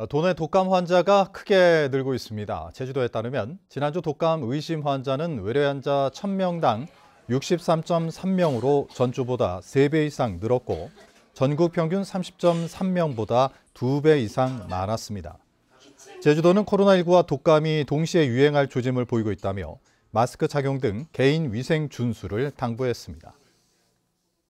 어, 도내 독감 환자가 크게 늘고 있습니다. 제주도에 따르면 지난주 독감 의심 환자는 외래 환자 1000명당 63.3명으로 전주보다 3배 이상 늘었고 전국 평균 30.3명보다 2배 이상 많았습니다. 제주도는 코로나19와 독감이 동시에 유행할 조짐을 보이고 있다며 마스크 착용 등 개인 위생 준수를 당부했습니다.